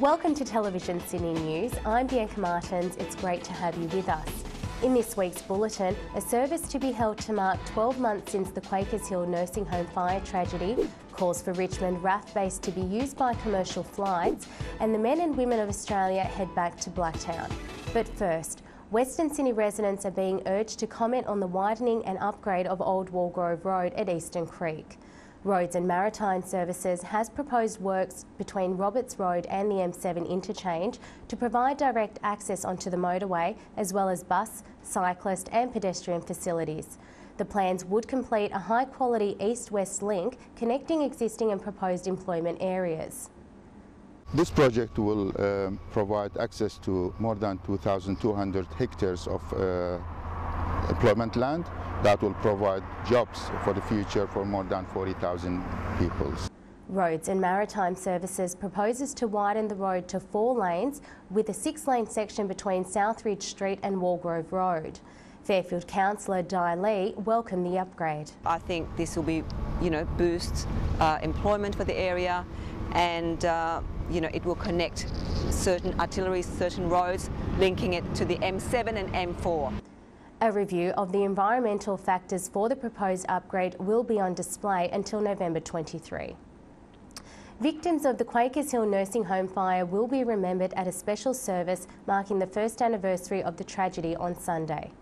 Welcome to Television Sydney News. I'm Bianca Martins. It's great to have you with us. In this week's bulletin, a service to be held to mark 12 months since the Quakers Hill nursing home fire tragedy, calls for Richmond RAAF base to be used by commercial flights, and the men and women of Australia head back to Blacktown. But first, Western Sydney residents are being urged to comment on the widening and upgrade of Old Wallgrove Road at Eastern Creek. Roads and Maritime Services has proposed works between Roberts Road and the M7 interchange to provide direct access onto the motorway as well as bus, cyclist and pedestrian facilities. The plans would complete a high quality east west link connecting existing and proposed employment areas. This project will uh, provide access to more than 2,200 hectares of uh, employment land that will provide jobs for the future for more than 40,000 people. Roads and Maritime Services proposes to widen the road to four lanes with a six lane section between Southridge Street and Wallgrove Road. Fairfield Councillor Di Lee welcomed the upgrade. I think this will be, you know, boost uh, employment for the area and, uh, you know, it will connect certain artillery, certain roads, linking it to the M7 and M4. A review of the environmental factors for the proposed upgrade will be on display until November 23. Victims of the Quakers Hill nursing home fire will be remembered at a special service marking the first anniversary of the tragedy on Sunday.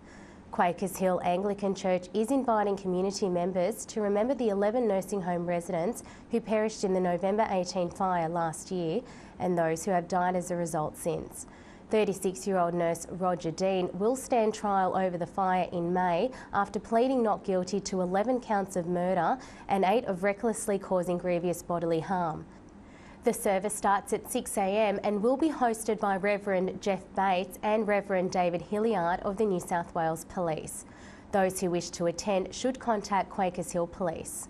Quakers Hill Anglican Church is inviting community members to remember the 11 nursing home residents who perished in the November 18 fire last year and those who have died as a result since. 36-year-old nurse Roger Dean will stand trial over the fire in May after pleading not guilty to 11 counts of murder and 8 of recklessly causing grievous bodily harm. The service starts at 6am and will be hosted by Reverend Jeff Bates and Reverend David Hilliard of the New South Wales Police. Those who wish to attend should contact Quakers Hill Police.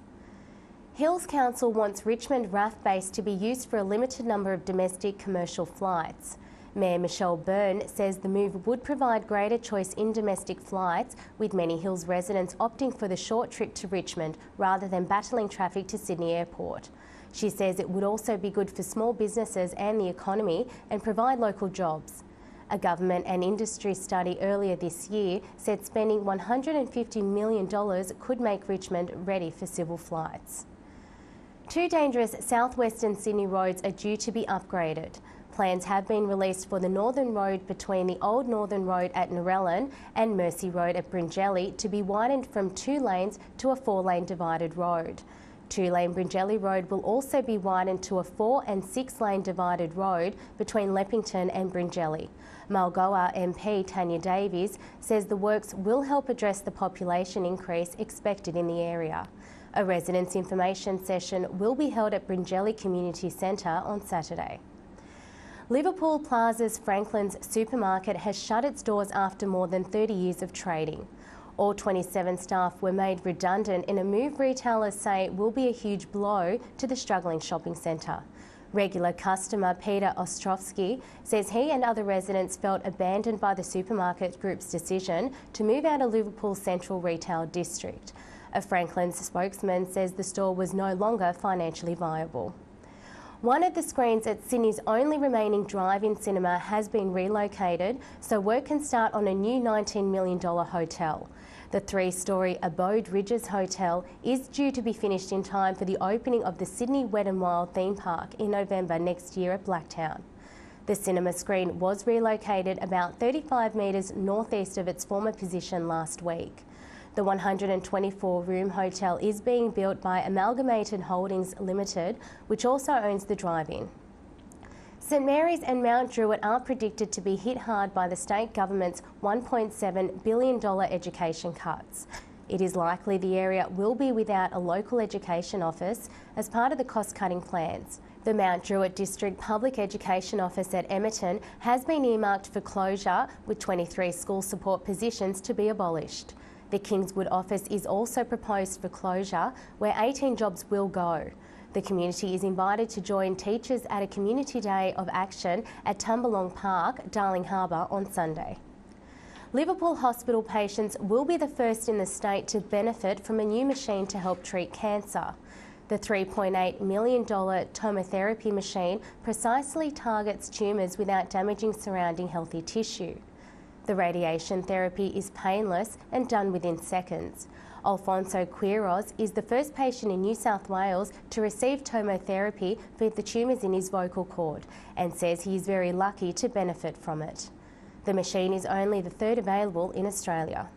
Hills Council wants Richmond RAAF base to be used for a limited number of domestic commercial flights. Mayor Michelle Byrne says the move would provide greater choice in domestic flights, with many Hills residents opting for the short trip to Richmond rather than battling traffic to Sydney Airport. She says it would also be good for small businesses and the economy and provide local jobs. A government and industry study earlier this year said spending $150 million could make Richmond ready for civil flights. Two dangerous southwestern Sydney roads are due to be upgraded. Plans have been released for the Northern Road between the Old Northern Road at Narellan and Mersey Road at Bringelly to be widened from two lanes to a four lane divided road. Two lane Bringelly Road will also be widened to a four and six lane divided road between Leppington and Bringelly. Mulgoa MP Tanya Davies says the works will help address the population increase expected in the area. A residents information session will be held at Bringelly Community Centre on Saturday. Liverpool Plaza's Franklin's supermarket has shut its doors after more than 30 years of trading. All 27 staff were made redundant in a move retailers say will be a huge blow to the struggling shopping centre. Regular customer Peter Ostrovsky says he and other residents felt abandoned by the supermarket group's decision to move out of Liverpool's central retail district. A Franklin's spokesman says the store was no longer financially viable. One of the screens at Sydney's only remaining drive-in cinema has been relocated so work can start on a new $19 million hotel. The three-storey Abode Rydges Hotel is due to be finished in time for the opening of the Sydney Wet and Wild theme park in November next year at Blacktown. The cinema screen was relocated about 35 metres northeast of its former position last week. The 124 room hotel is being built by Amalgamated Holdings Limited, which also owns the drive in. St Mary's and Mount Druitt are predicted to be hit hard by the state government's $1.7 billion education cuts. It is likely the area will be without a local education office as part of the cost cutting plans. The Mount Druitt District Public Education Office at Emerton has been earmarked for closure, with 23 school support positions to be abolished. The Kingswood office is also proposed for closure, where 18 jobs will go. The community is invited to join teachers at a community day of action at Tumbalong Park, Darling Harbour on Sunday. Liverpool hospital patients will be the first in the state to benefit from a new machine to help treat cancer. The $3.8 million tomotherapy machine precisely targets tumours without damaging surrounding healthy tissue. The radiation therapy is painless and done within seconds. Alfonso Quiroz is the first patient in New South Wales to receive tomotherapy for the tumours in his vocal cord and says he is very lucky to benefit from it. The machine is only the third available in Australia.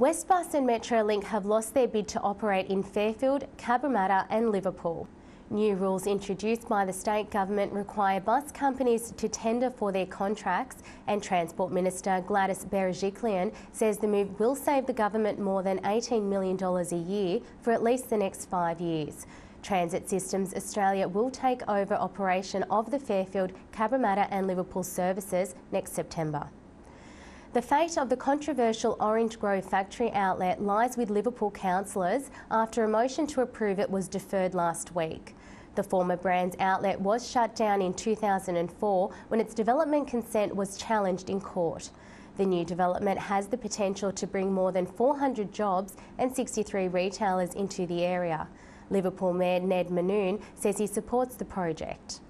Westbus and Metrolink have lost their bid to operate in Fairfield, Cabramatta and Liverpool. New rules introduced by the state government require bus companies to tender for their contracts, and Transport Minister Gladys Berejiklian says the move will save the government more than $18 million a year for at least the next five years. Transit Systems Australia will take over operation of the Fairfield, Cabramatta and Liverpool services next September. The fate of the controversial Orange Grove factory outlet lies with Liverpool councillors after a motion to approve it was deferred last week. The former brand's outlet was shut down in 2004 when its development consent was challenged in court. The new development has the potential to bring more than 400 jobs and 63 retailers into the area. Liverpool Mayor Ned Mannoun says he supports the project.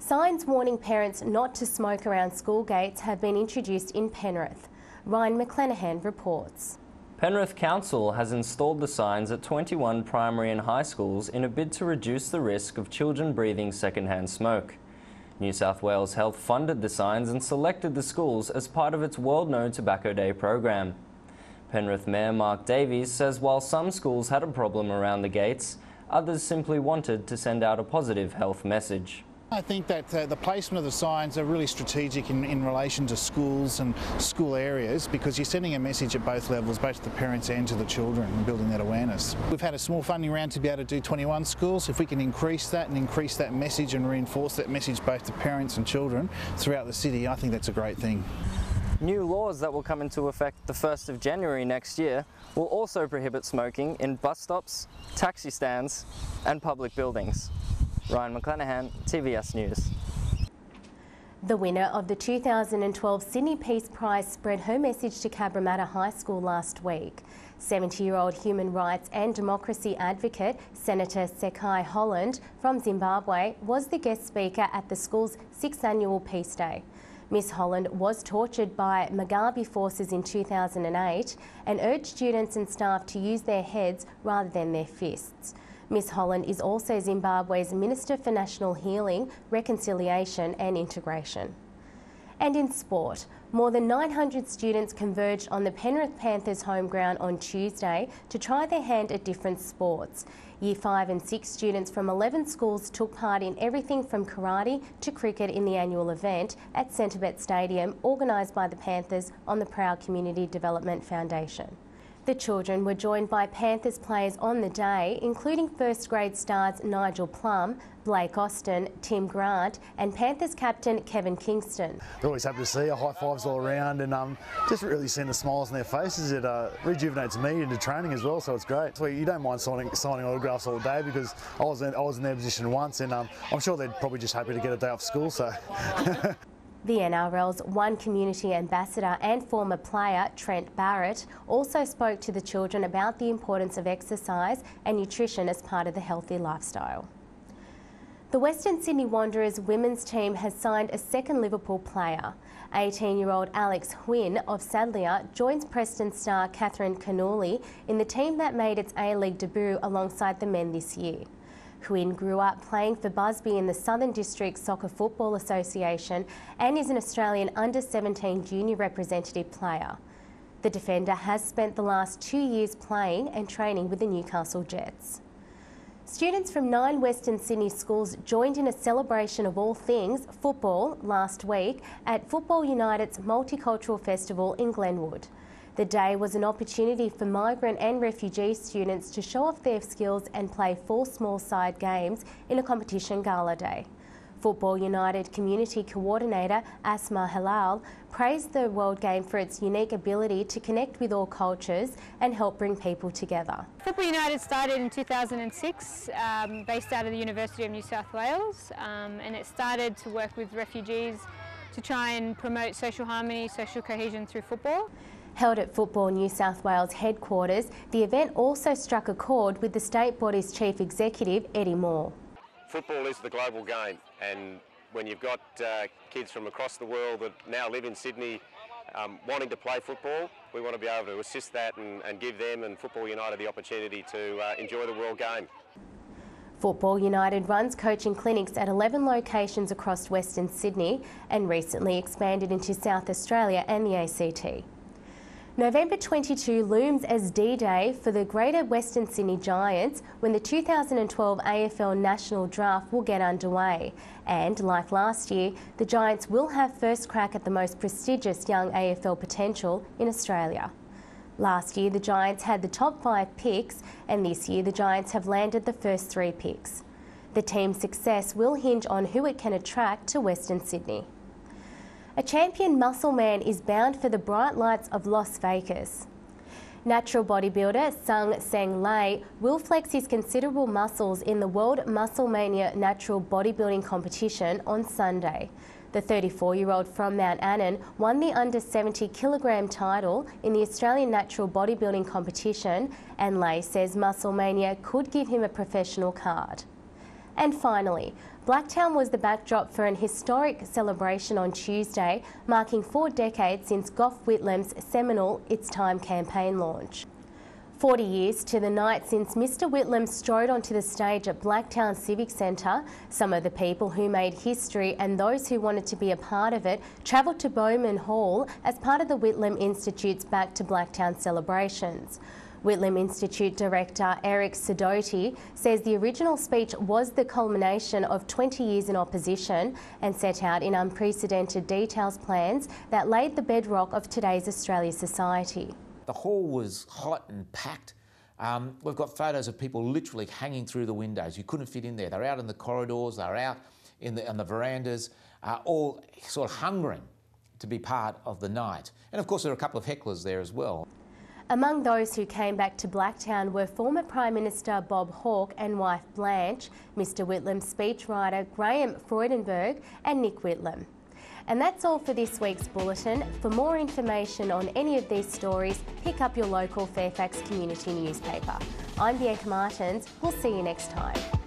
Signs warning parents not to smoke around school gates have been introduced in Penrith. Ryan McClenahan reports. Penrith Council has installed the signs at 21 primary and high schools in a bid to reduce the risk of children breathing secondhand smoke. New South Wales Health funded the signs and selected the schools as part of its World No Tobacco Day program. Penrith Mayor Mark Davies says while some schools had a problem around the gates, others simply wanted to send out a positive health message. I think that uh, the placement of the signs are really strategic in, in relation to schools and school areas because you're sending a message at both levels, both to the parents and to the children, and building that awareness. We've had a small funding round to be able to do 21 schools. If we can increase that and increase that message and reinforce that message both to parents and children throughout the city, I think that's a great thing. New laws that will come into effect the 1st of January next year will also prohibit smoking in bus stops, taxi stands and public buildings. Ryan McClenahan, TVS News. The winner of the 2012 Sydney Peace Prize spread her message to Cabramatta High School last week. 70-year-old human rights and democracy advocate Senator Sekai Holland from Zimbabwe was the guest speaker at the school's sixth annual Peace Day. Miss Holland was tortured by Mugabe forces in 2008 and urged students and staff to use their heads rather than their fists. Ms Holland is also Zimbabwe's Minister for National Healing, Reconciliation and Integration. And in sport, more than 900 students converged on the Penrith Panthers home ground on Tuesday to try their hand at different sports. Year 5 and 6 students from 11 schools took part in everything from karate to cricket in the annual event at Centrebet Stadium, organised by the Panthers on the Prowl Community Development Foundation. The children were joined by Panthers players on the day, including first grade stars Nigel Plum, Blake Austin, Tim Grant, and Panthers captain Kevin Kingston. They're always happy to see you, high fives all around, and um, just really seeing the smiles on their faces. It uh, rejuvenates me into training as well, so it's great. So you don't mind signing, signing autographs all day because I was in, I was in their position once, and um, I'm sure they're probably just happy to get a day off school. So. The NRL's One Community Ambassador and former player, Trent Barrett, also spoke to the children about the importance of exercise and nutrition as part of the healthy lifestyle. The Western Sydney Wanderers women's team has signed a second Liverpool player. 18-year-old Alex Huynh of Sadleir joins Preston star Catherine Cannuli in the team that made its A-League debut alongside the men this year. Huynh grew up playing for Busby in the Southern District Soccer Football Association and is an Australian under-17 junior representative player. The defender has spent the last two years playing and training with the Newcastle Jets. Students from nine Western Sydney schools joined in a celebration of all things football last week at Football United's Multicultural Festival in Glenwood. The day was an opportunity for migrant and refugee students to show off their skills and play four small side games in a competition gala day. Football United Community Coordinator Asma Halal praised the World Game for its unique ability to connect with all cultures and help bring people together. Football United started in 2006, um, based out of the University of New South Wales, um, and it started to work with refugees to try and promote social harmony, social cohesion through football. Held at Football New South Wales headquarters, the event also struck a chord with the state body's chief executive, Eddie Moore. Football is the global game, and when you've got uh, kids from across the world that now live in Sydney um, wanting to play football, we want to be able to assist that and, and give them and Football United the opportunity to uh, enjoy the world game. Football United runs coaching clinics at 11 locations across Western Sydney and recently expanded into South Australia and the ACT. November 22 looms as D-Day for the Greater Western Sydney Giants when the 2012 AFL National Draft will get underway. And like last year, the Giants will have first crack at the most prestigious young AFL potential in Australia. Last year, the Giants had the top five picks, and this year, the Giants have landed the first three picks. The team's success will hinge on who it can attract to Western Sydney. A champion muscle man is bound for the bright lights of Las Vegas. Natural bodybuilder Sung Seng Lei will flex his considerable muscles in the World Muscle Mania Natural Bodybuilding Competition on Sunday. The 34 year old from Mount Annan won the under 70 kilogram title in the Australian Natural Bodybuilding Competition, and Lei says Muscle Mania could give him a professional card. And finally, Blacktown was the backdrop for an historic celebration on Tuesday, marking four decades since Gough Whitlam's seminal It's Time campaign launch. 40 years to the night since Mr Whitlam strode onto the stage at Blacktown Civic Centre, some of the people who made history and those who wanted to be a part of it travelled to Bowman Hall as part of the Whitlam Institute's Back to Blacktown celebrations. Whitlam Institute Director Eric Sidoti says the original speech was the culmination of 20 years in opposition and set out in unprecedented details plans that laid the bedrock of today's Australia society. The hall was hot and packed. Um, we've got photos of people literally hanging through the windows. You couldn't fit in there. They're out in the corridors, they're out in the, on the verandas, uh, all sort of hungering to be part of the night. And of course, there are a couple of hecklers there as well. Among those who came back to Blacktown were former Prime Minister Bob Hawke and wife Blanche, Mr Whitlam's speechwriter Graham Freudenberg and Nick Whitlam. And that's all for this week's bulletin. For more information on any of these stories, pick up your local Fairfax community newspaper. I'm Bianca Martins. We'll see you next time.